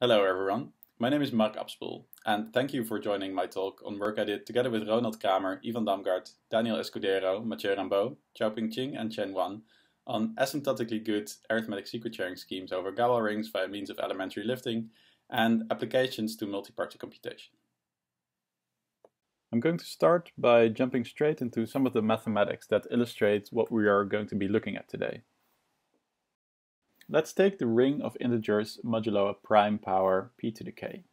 Hello everyone, my name is Mark Abspoel and thank you for joining my talk on work I did together with Ronald Cramer, Ivan Damgård, Daniel Escudero, Matthieu Rambaud, Chaoping Xing and Chen Yuan on asymptotically good arithmetic secret sharing schemes over Galois rings via means of elementary lifting and applications to multi-party computation. I'm going to start by jumping straight into some of the mathematics that illustrate what we are going to be looking at today. Let's take the ring of integers modulo a prime power p to the k.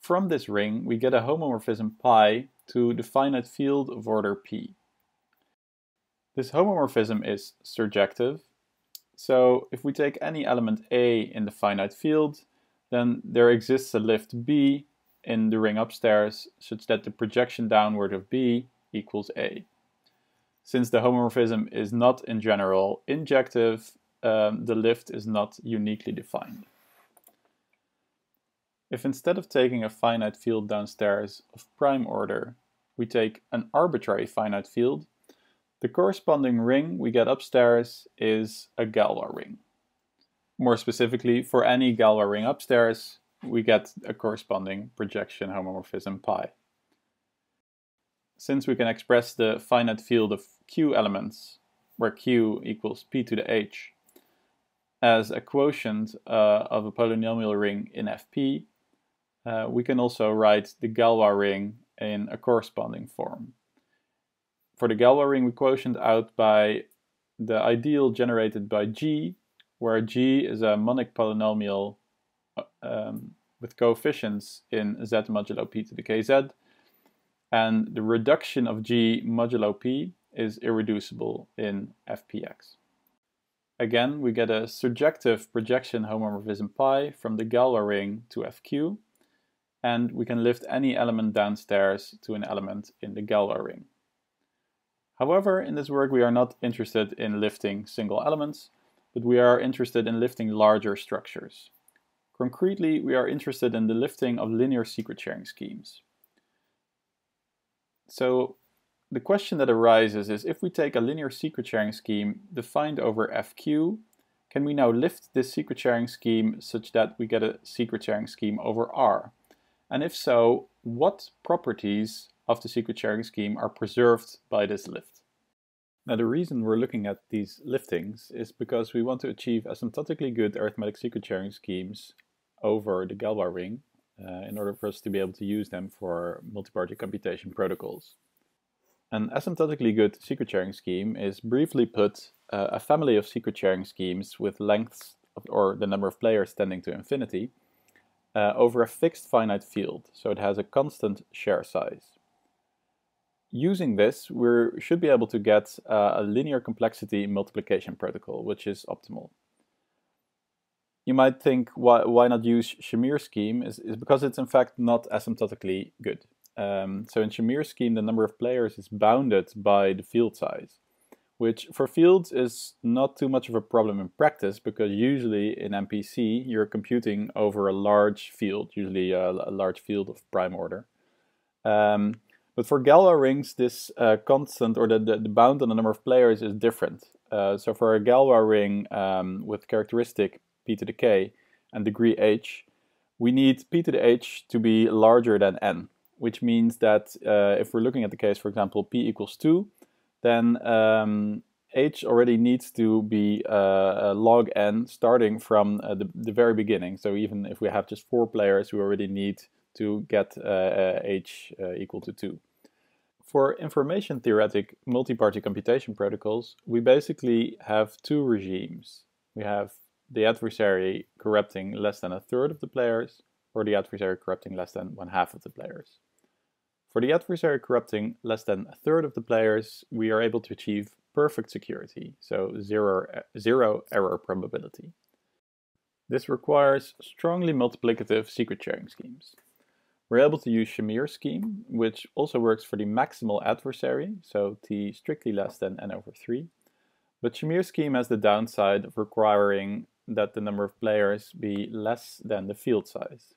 From this ring, we get a homomorphism pi to the finite field of order p. This homomorphism is surjective, so if we take any element a in the finite field, then there exists a lift b in the ring upstairs such that the projection downward of B equals A. Since the homomorphism is not in general injective, um, the lift is not uniquely defined. If instead of taking a finite field downstairs of prime order, we take an arbitrary finite field, the corresponding ring we get upstairs is a Galois ring. More specifically, for any Galois ring upstairs, we get a corresponding projection homomorphism pi. Since we can express the finite field of q elements, where q equals p to the h, as a quotient uh, of a polynomial ring in Fp, uh, we can also write the Galois ring in a corresponding form. For the Galois ring, we quotient out by the ideal generated by G, where G is a monic polynomial um, with coefficients in z modulo p to the kz, and the reduction of g modulo p is irreducible in fpx. Again, we get a surjective projection homomorphism pi from the Galois ring to fq, and we can lift any element downstairs to an element in the Galois ring. However, in this work we are not interested in lifting single elements, but we are interested in lifting larger structures. Concretely, we are interested in the lifting of linear secret sharing schemes. So the question that arises is if we take a linear secret sharing scheme defined over FQ, can we now lift this secret sharing scheme such that we get a secret sharing scheme over R? And if so, what properties of the secret sharing scheme are preserved by this lift? Now the reason we're looking at these liftings is because we want to achieve asymptotically good arithmetic secret sharing schemes over the Galois ring uh, in order for us to be able to use them for multi-party computation protocols. An asymptotically good secret sharing scheme is briefly put uh, a family of secret sharing schemes with lengths of, or the number of players tending to infinity uh, over a fixed finite field, so it has a constant share size. Using this, we should be able to get uh, a linear complexity multiplication protocol, which is optimal you might think why, why not use Shamir scheme is, is because it's in fact not asymptotically good. Um, so in Shamir scheme, the number of players is bounded by the field size, which for fields is not too much of a problem in practice because usually in MPC you're computing over a large field, usually a, a large field of prime order. Um, but for Galois rings, this uh, constant or the, the, the, bound on the number of players is different. Uh, so for a Galois ring um, with characteristic p to the k and degree h, we need p to the h to be larger than n, which means that uh, if we're looking at the case, for example, p equals 2, then um, h already needs to be uh, log n starting from uh, the, the very beginning. So even if we have just four players, we already need to get uh, h uh, equal to 2. For information theoretic multi-party computation protocols, we basically have two regimes. We have the adversary corrupting less than a third of the players, or the adversary corrupting less than one half of the players. For the adversary corrupting less than a third of the players, we are able to achieve perfect security, so zero, zero error probability. This requires strongly multiplicative secret sharing schemes. We're able to use Shamir scheme, which also works for the maximal adversary, so t strictly less than n over 3. But Shamir scheme has the downside of requiring that the number of players be less than the field size.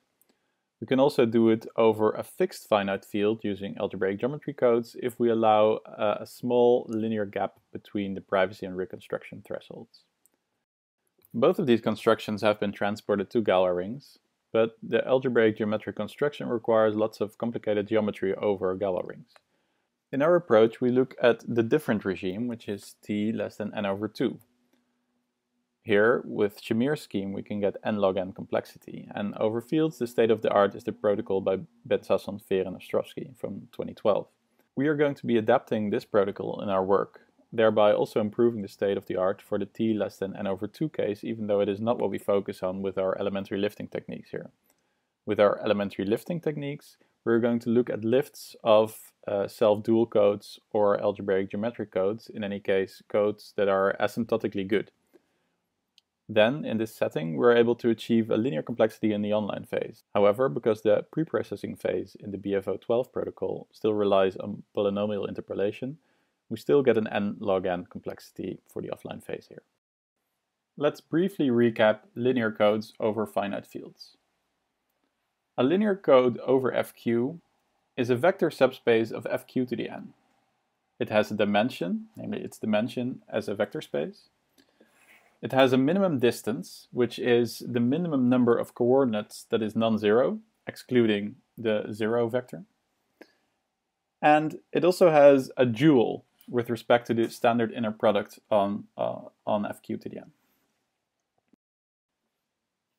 We can also do it over a fixed finite field using algebraic geometry codes if we allow uh, a small linear gap between the privacy and reconstruction thresholds. Both of these constructions have been transported to Galois rings, but the algebraic geometric construction requires lots of complicated geometry over Galois rings. In our approach, we look at the different regime, which is t less than n over 2. Here, with Shamir's scheme, we can get n log n complexity, and over fields, the state of the art is the protocol by Ben-Sasson, Fehr, and Ostrovsky from 2012. We are going to be adapting this protocol in our work, thereby also improving the state of the art for the t less than n over 2 case, even though it is not what we focus on with our elementary lifting techniques here. With our elementary lifting techniques, we're going to look at lifts of uh, self-dual codes or algebraic geometric codes, in any case, codes that are asymptotically good. Then, in this setting, we're able to achieve a linear complexity in the online phase. However, because the preprocessing phase in the BFO12 protocol still relies on polynomial interpolation, we still get an n log n complexity for the offline phase here. Let's briefly recap linear codes over finite fields. A linear code over fq is a vector subspace of fq to the n. It has a dimension, namely its dimension as a vector space. It has a minimum distance, which is the minimum number of coordinates that is non-zero, excluding the zero vector. And it also has a dual, with respect to the standard inner product on, uh, on fq to the n.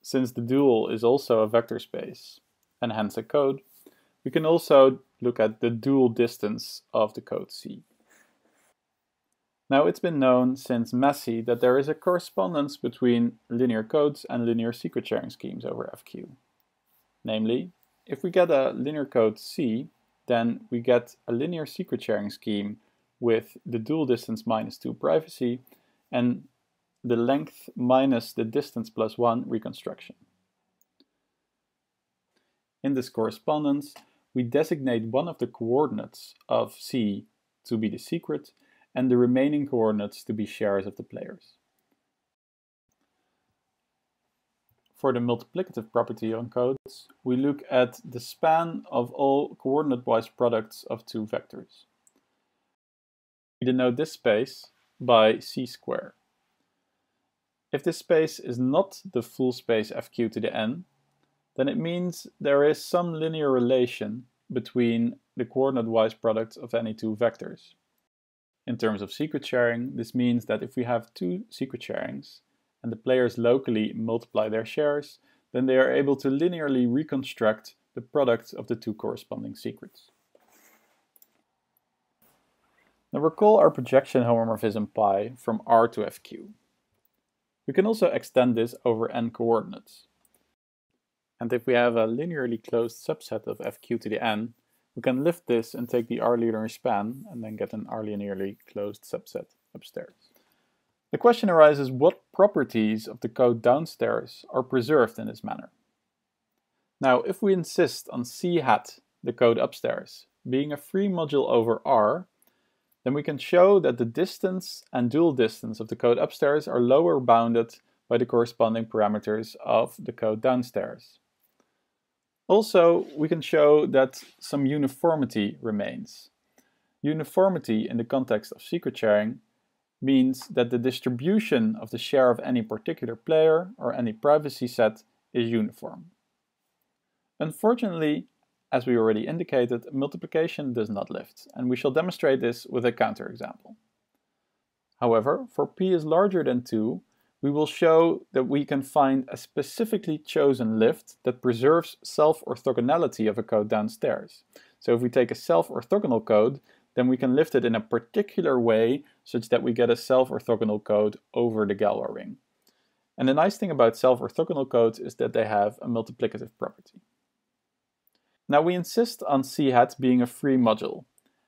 Since the dual is also a vector space, and hence a code, we can also look at the dual distance of the code C. Now it's been known since Massey that there is a correspondence between linear codes and linear secret sharing schemes over FQ. Namely, if we get a linear code C, then we get a linear secret sharing scheme with the dual distance minus 2 privacy and the length minus the distance plus 1 reconstruction. In this correspondence, we designate one of the coordinates of C to be the secret and the remaining coordinates to be shares of the players. For the multiplicative property on codes, we look at the span of all coordinate-wise products of two vectors. We denote this space by c square. If this space is not the full space fq to the n, then it means there is some linear relation between the coordinate-wise products of any two vectors. In terms of secret sharing, this means that if we have two secret sharings and the players locally multiply their shares, then they are able to linearly reconstruct the product of the two corresponding secrets. Now recall our projection homomorphism pi from R to FQ. We can also extend this over n coordinates. And if we have a linearly closed subset of FQ to the n, we can lift this and take the R linear span and then get an R linearly closed subset upstairs. The question arises what properties of the code downstairs are preserved in this manner. Now, if we insist on C hat, the code upstairs, being a free module over R, then we can show that the distance and dual distance of the code upstairs are lower bounded by the corresponding parameters of the code downstairs. Also, we can show that some uniformity remains. Uniformity in the context of secret sharing means that the distribution of the share of any particular player or any privacy set is uniform. Unfortunately, as we already indicated, multiplication does not lift, and we shall demonstrate this with a counterexample. However, for p is larger than 2, we will show that we can find a specifically chosen lift that preserves self-orthogonality of a code downstairs. So if we take a self-orthogonal code, then we can lift it in a particular way such that we get a self-orthogonal code over the Galois ring. And the nice thing about self-orthogonal codes is that they have a multiplicative property. Now we insist on C hat being a free module,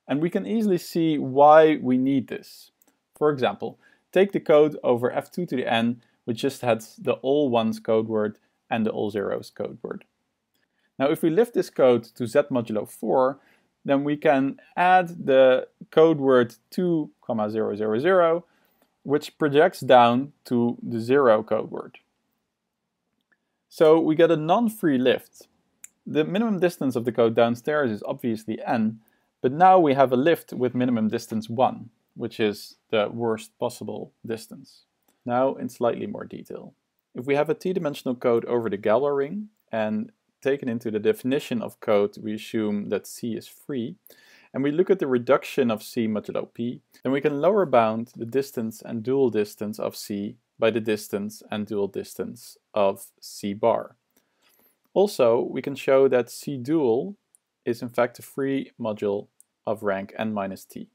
and we can easily see why we need this. For example, take the code over f2 to the n, which just has the all ones code word and the all zeros code word. Now if we lift this code to z modulo 4, then we can add the code word 2, comma 000, which projects down to the 0 code word. So we get a non-free lift, the minimum distance of the code downstairs is obviously n, but now we have a lift with minimum distance 1, which is the worst possible distance. Now in slightly more detail. If we have a t-dimensional code over the Galois ring and taken into the definition of code, we assume that C is free, and we look at the reduction of C modulo P, then we can lower bound the distance and dual distance of C by the distance and dual distance of C bar. Also, we can show that C dual is in fact a free module of rank n minus t.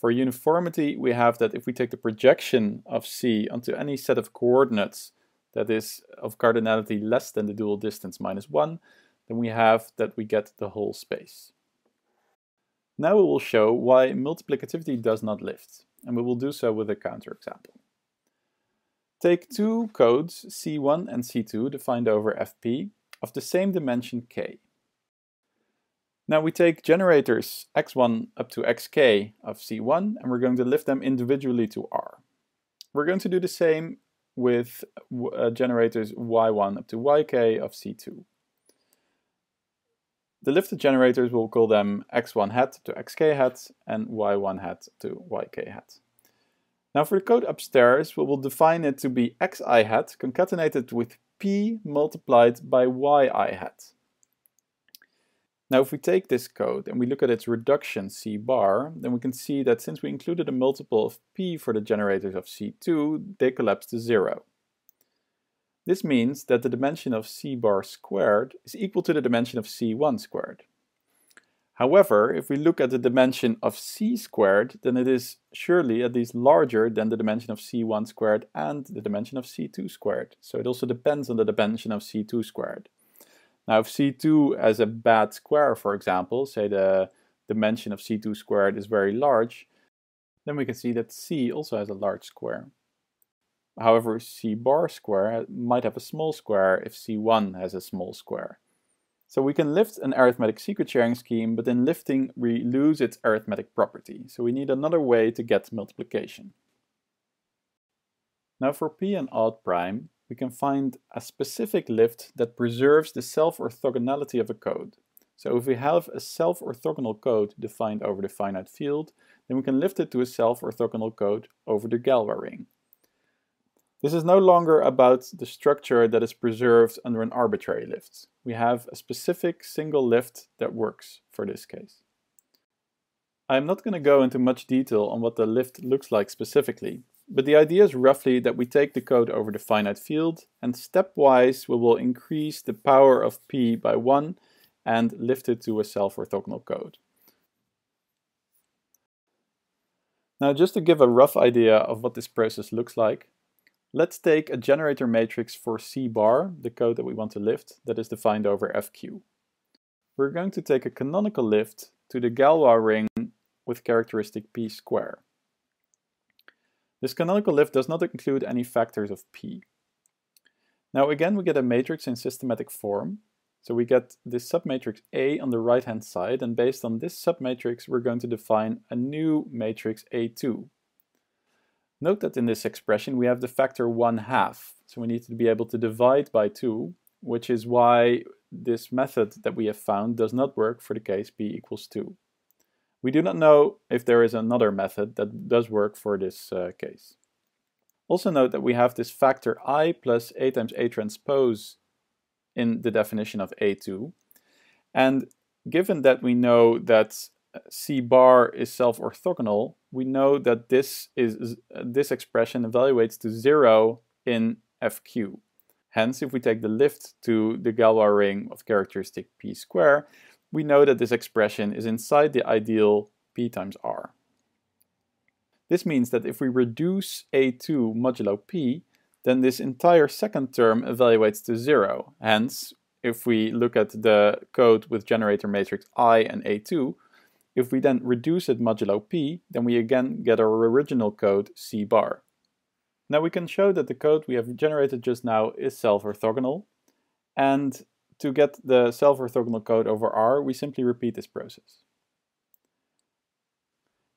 For uniformity, we have that if we take the projection of C onto any set of coordinates that is of cardinality less than the dual distance minus 1, then we have that we get the whole space. Now we will show why multiplicativity does not lift, and we will do so with a counterexample. Take two codes, C1 and C2, defined over Fp, of the same dimension k. Now we take generators x1 up to xk of C1, and we're going to lift them individually to R. We're going to do the same with uh, generators y1 up to yk of C2. The lifted generators, we'll call them x1 hat to xk hat and y1 hat to yk hat. Now for the code upstairs, we will define it to be xi hat concatenated with p multiplied by yi hat. Now if we take this code and we look at its reduction c bar, then we can see that since we included a multiple of p for the generators of c2, they collapse to zero. This means that the dimension of c bar squared is equal to the dimension of c1 squared. However, if we look at the dimension of c squared, then it is surely at least larger than the dimension of c1 squared and the dimension of c2 squared. So it also depends on the dimension of c2 squared. Now if c2 has a bad square, for example, say the dimension of c2 squared is very large, then we can see that c also has a large square. However, C bar square might have a small square if C1 has a small square. So we can lift an arithmetic secret sharing scheme, but in lifting we lose its arithmetic property. So we need another way to get multiplication. Now for p and odd prime, we can find a specific lift that preserves the self-orthogonality of a code. So if we have a self-orthogonal code defined over the finite field, then we can lift it to a self-orthogonal code over the Galois ring. This is no longer about the structure that is preserved under an arbitrary lift. We have a specific single lift that works for this case. I'm not going to go into much detail on what the lift looks like specifically, but the idea is roughly that we take the code over the finite field and stepwise we will increase the power of p by 1 and lift it to a self-orthogonal code. Now just to give a rough idea of what this process looks like, Let's take a generator matrix for C bar, the code that we want to lift, that is defined over FQ. We're going to take a canonical lift to the Galois ring with characteristic P square. This canonical lift does not include any factors of P. Now again we get a matrix in systematic form, so we get this submatrix A on the right hand side and based on this submatrix we're going to define a new matrix A2 Note that in this expression we have the factor 1 half, so we need to be able to divide by 2, which is why this method that we have found does not work for the case p equals 2. We do not know if there is another method that does work for this uh, case. Also note that we have this factor i plus a times a transpose in the definition of a2. And given that we know that C bar is self-orthogonal, we know that this is this expression evaluates to zero in FQ. Hence, if we take the lift to the Galois ring of characteristic p square, we know that this expression is inside the ideal p times r. This means that if we reduce a2 modulo p, then this entire second term evaluates to zero. Hence, if we look at the code with generator matrix i and a2, if we then reduce it modulo p, then we again get our original code c bar. Now we can show that the code we have generated just now is self-orthogonal, and to get the self-orthogonal code over R, we simply repeat this process.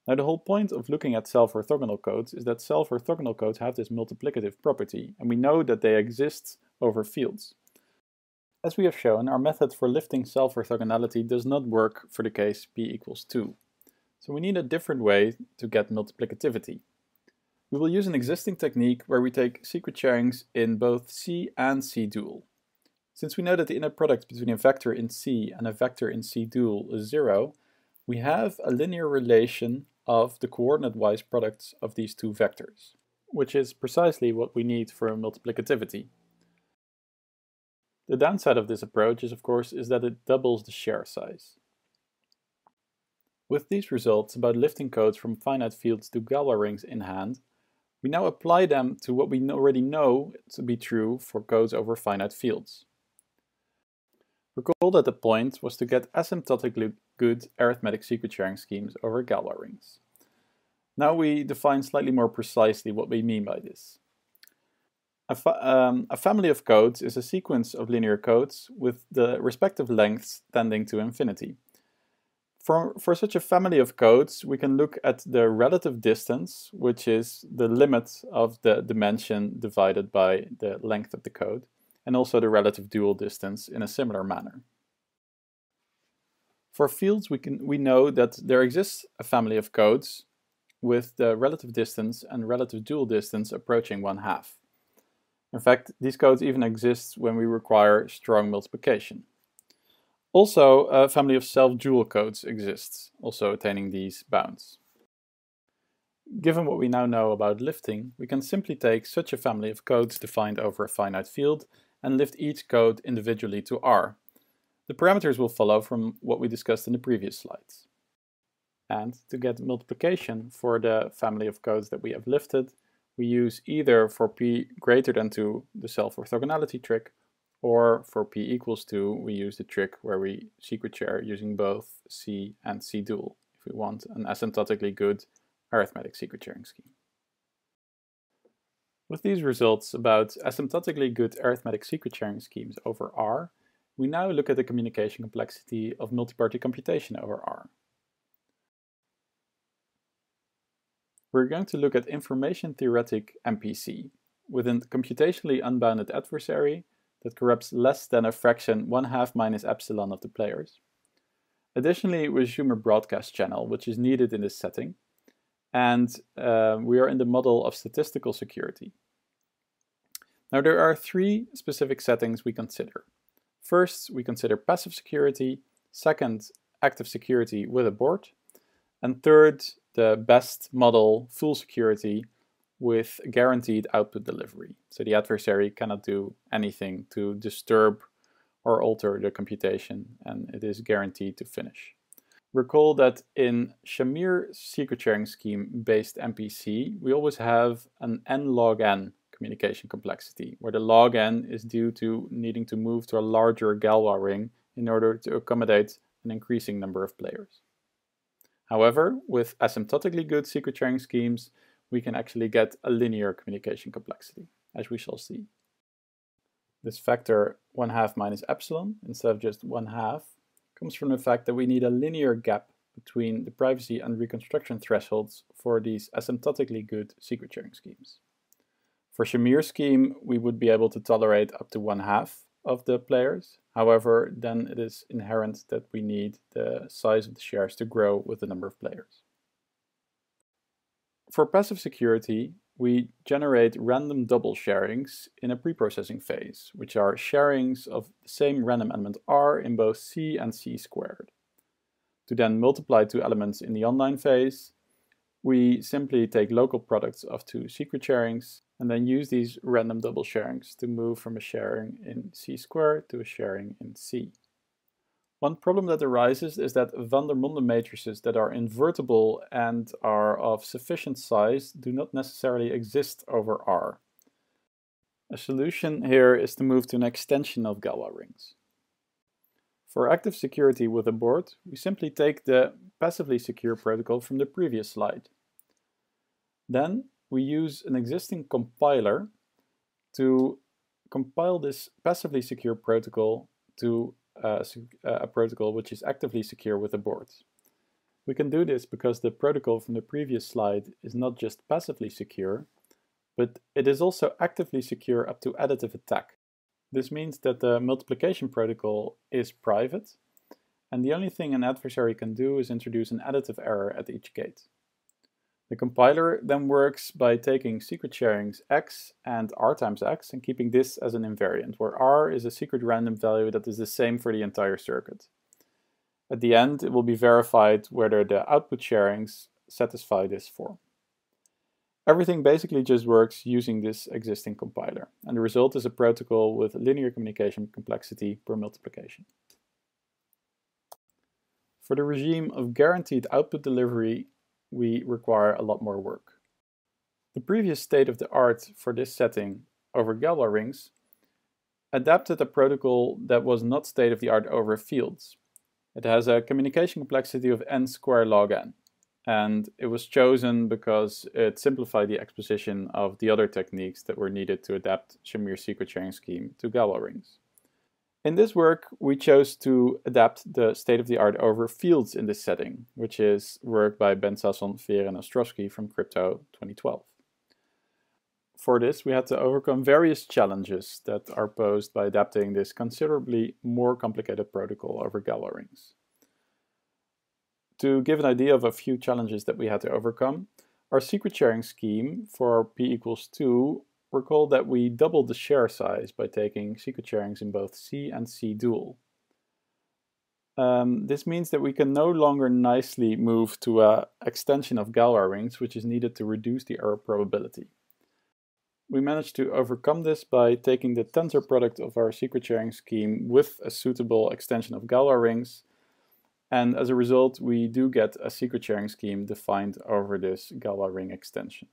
Now the whole point of looking at self-orthogonal codes is that self-orthogonal codes have this multiplicative property, and we know that they exist over fields. As we have shown, our method for lifting self-orthogonality does not work for the case p equals 2. So we need a different way to get multiplicativity. We will use an existing technique where we take secret sharings in both C and C dual. Since we know that the inner product between a vector in C and a vector in C dual is zero, we have a linear relation of the coordinate-wise products of these two vectors, which is precisely what we need for multiplicativity. The downside of this approach is, of course, is that it doubles the share size. With these results about lifting codes from finite fields to Galois rings in hand, we now apply them to what we already know to be true for codes over finite fields. Recall that the point was to get asymptotically good arithmetic secret sharing schemes over Galois rings. Now we define slightly more precisely what we mean by this. A, fa um, a, family of codes is a sequence of linear codes with the respective lengths tending to infinity. For, for such a family of codes, we can look at the relative distance, which is the limit of the dimension divided by the length of the code and also the relative dual distance in a similar manner. For fields, we, can, we know that there exists a family of codes with the relative distance and relative dual distance approaching one half. In fact, these codes even exist when we require strong multiplication. Also, a family of self-dual codes exists, also attaining these bounds. Given what we now know about lifting, we can simply take such a family of codes defined over a finite field and lift each code individually to R. The parameters will follow from what we discussed in the previous slides. And to get multiplication for the family of codes that we have lifted, we use either for p greater than 2 the self-orthogonality trick, or for p equals 2 we use the trick where we secret share using both C and C dual if we want an asymptotically good arithmetic secret sharing scheme. With these results about asymptotically good arithmetic secret sharing schemes over R, we now look at the communication complexity of multiparty computation over R. We're going to look at information theoretic MPC with a computationally unbounded adversary that corrupts less than a fraction 1 half minus epsilon of the players. Additionally, we assume a broadcast channel, which is needed in this setting, and uh, we are in the model of statistical security. Now there are three specific settings we consider. First, we consider passive security, second, active security with abort, and third, the best model full security with guaranteed output delivery. So the adversary cannot do anything to disturb or alter the computation and it is guaranteed to finish. Recall that in Shamir secret sharing scheme based MPC, we always have an n log n communication complexity, where the log n is due to needing to move to a larger Galois ring in order to accommodate an increasing number of players. However, with asymptotically good secret sharing schemes, we can actually get a linear communication complexity, as we shall see. This factor 1 half minus epsilon, instead of just 1 half, comes from the fact that we need a linear gap between the privacy and reconstruction thresholds for these asymptotically good secret sharing schemes. For Shamir scheme, we would be able to tolerate up to one half of the players. However, then it is inherent that we need the size of the shares to grow with the number of players. For passive security, we generate random double sharings in a preprocessing phase, which are sharings of the same random element r in both c and c squared. To then multiply two elements in the online phase, we simply take local products of two secret sharings and then use these random double sharings to move from a sharing in C squared to a sharing in C. One problem that arises is that Vandermonde matrices that are invertible and are of sufficient size do not necessarily exist over R. A solution here is to move to an extension of Galois rings. For active security with abort, we simply take the passively secure protocol from the previous slide. Then we use an existing compiler to compile this passively secure protocol to uh, a protocol which is actively secure with abort. We can do this because the protocol from the previous slide is not just passively secure, but it is also actively secure up to additive attack. This means that the multiplication protocol is private, and the only thing an adversary can do is introduce an additive error at each gate. The compiler then works by taking secret sharings x and r times x and keeping this as an invariant, where r is a secret random value that is the same for the entire circuit. At the end, it will be verified whether the output sharings satisfy this form. Everything basically just works using this existing compiler, and the result is a protocol with linear communication complexity per multiplication. For the regime of guaranteed output delivery, we require a lot more work. The previous state of the art for this setting over Galois rings adapted a protocol that was not state of the art over fields. It has a communication complexity of n square log n, and it was chosen because it simplified the exposition of the other techniques that were needed to adapt Shamir secret sharing scheme to Galois rings. In this work, we chose to adapt the state-of-the-art over fields in this setting, which is work by Ben-Sasson, Fehr and Ostrovsky from Crypto 2012. For this, we had to overcome various challenges that are posed by adapting this considerably more complicated protocol over Galois rings. To give an idea of a few challenges that we had to overcome, our secret sharing scheme for p equals 2 Recall that we doubled the share size by taking secret sharings in both C and C dual. Um, this means that we can no longer nicely move to an extension of Galois rings, which is needed to reduce the error probability. We managed to overcome this by taking the tensor product of our secret sharing scheme with a suitable extension of Galois rings, and as a result we do get a secret sharing scheme defined over this Galois ring extension.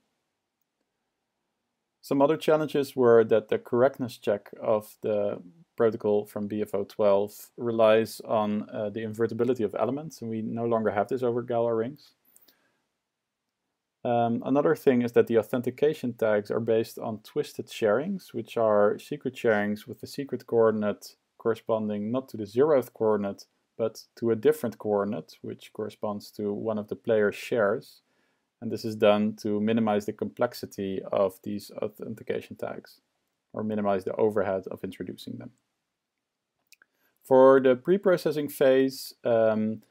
Some other challenges were that the correctness check of the protocol from BFO12 relies on uh, the invertibility of elements, and we no longer have this over Galois rings. Um, another thing is that the authentication tags are based on twisted sharings, which are secret sharings with the secret coordinate corresponding not to the zeroth coordinate, but to a different coordinate, which corresponds to one of the player's shares and this is done to minimize the complexity of these authentication tags or minimize the overhead of introducing them. For the pre-processing phase, um,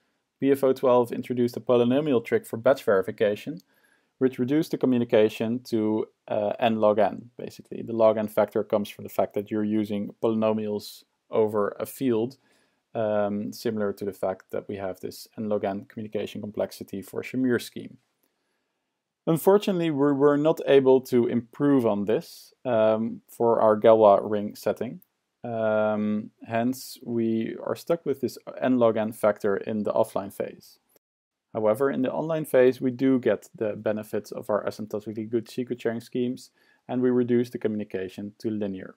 BFO12 introduced a polynomial trick for batch verification, which reduced the communication to uh, n log n, basically. The log n factor comes from the fact that you're using polynomials over a field, um, similar to the fact that we have this n log n communication complexity for Shamir scheme. Unfortunately, we were not able to improve on this um, for our Galois ring setting. Um, hence, we are stuck with this n log n factor in the offline phase. However, in the online phase, we do get the benefits of our asymptotically good secret sharing schemes, and we reduce the communication to linear.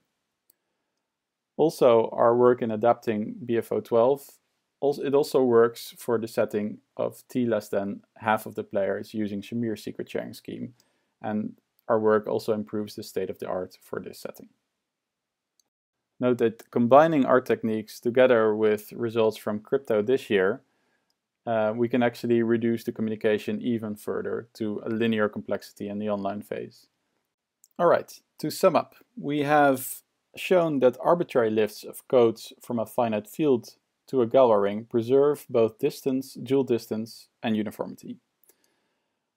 Also, our work in adapting BFO12 also, it also works for the setting of t less than half of the players using Shamir secret sharing scheme, and our work also improves the state of the art for this setting. Note that combining our techniques together with results from crypto this year, uh, we can actually reduce the communication even further to a linear complexity in the online phase. Alright, to sum up, we have shown that arbitrary lifts of codes from a finite field to a Galois ring preserve both distance, dual distance, and uniformity.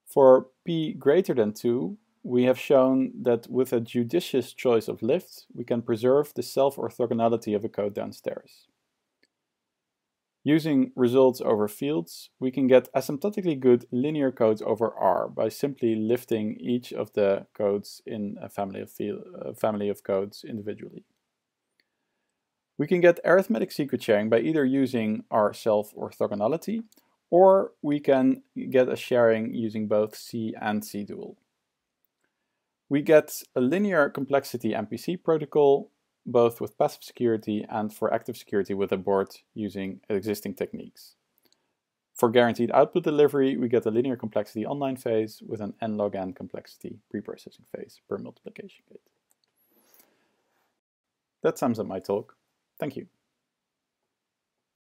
For p greater than 2, we have shown that with a judicious choice of lift, we can preserve the self-orthogonality of a code downstairs. Using results over fields, we can get asymptotically good linear codes over R by simply lifting each of the codes in a family of, field, uh, family of codes individually. We can get arithmetic secret sharing by either using our self-orthogonality or we can get a sharing using both C and C dual. We get a linear complexity MPC protocol both with passive security and for active security with abort using existing techniques. For guaranteed output delivery, we get a linear complexity online phase with an n log n complexity preprocessing phase per multiplication gate. That sums up my talk. Thank you.